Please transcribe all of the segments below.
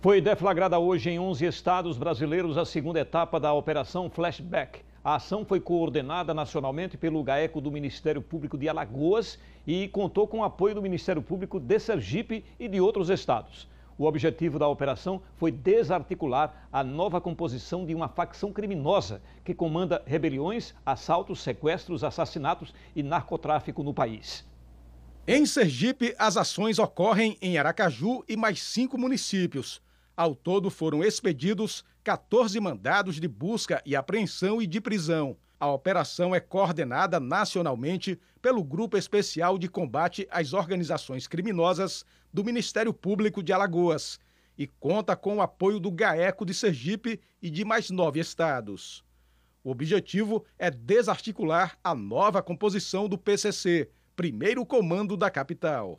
Foi deflagrada hoje em 11 estados brasileiros a segunda etapa da Operação Flashback. A ação foi coordenada nacionalmente pelo GAECO do Ministério Público de Alagoas e contou com o apoio do Ministério Público de Sergipe e de outros estados. O objetivo da operação foi desarticular a nova composição de uma facção criminosa que comanda rebeliões, assaltos, sequestros, assassinatos e narcotráfico no país. Em Sergipe, as ações ocorrem em Aracaju e mais cinco municípios. Ao todo foram expedidos 14 mandados de busca e apreensão e de prisão. A operação é coordenada nacionalmente pelo Grupo Especial de Combate às Organizações Criminosas do Ministério Público de Alagoas e conta com o apoio do GAECO de Sergipe e de mais nove estados. O objetivo é desarticular a nova composição do PCC, primeiro comando da capital.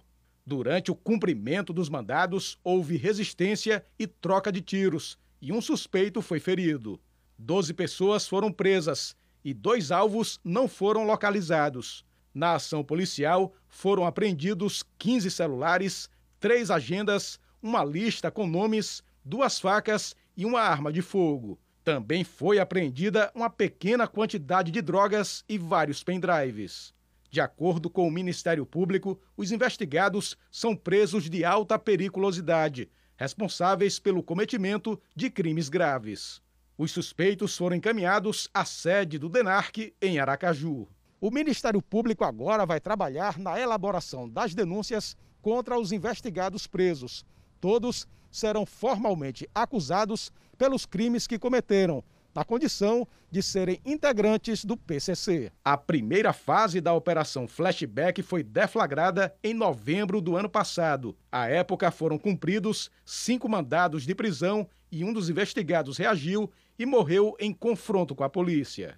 Durante o cumprimento dos mandados, houve resistência e troca de tiros, e um suspeito foi ferido. Doze pessoas foram presas e dois alvos não foram localizados. Na ação policial, foram apreendidos 15 celulares, três agendas, uma lista com nomes, duas facas e uma arma de fogo. Também foi apreendida uma pequena quantidade de drogas e vários pendrives. De acordo com o Ministério Público, os investigados são presos de alta periculosidade, responsáveis pelo cometimento de crimes graves. Os suspeitos foram encaminhados à sede do DENARC em Aracaju. O Ministério Público agora vai trabalhar na elaboração das denúncias contra os investigados presos. Todos serão formalmente acusados pelos crimes que cometeram, na condição de serem integrantes do PCC. A primeira fase da Operação Flashback foi deflagrada em novembro do ano passado. À época, foram cumpridos cinco mandados de prisão e um dos investigados reagiu e morreu em confronto com a polícia.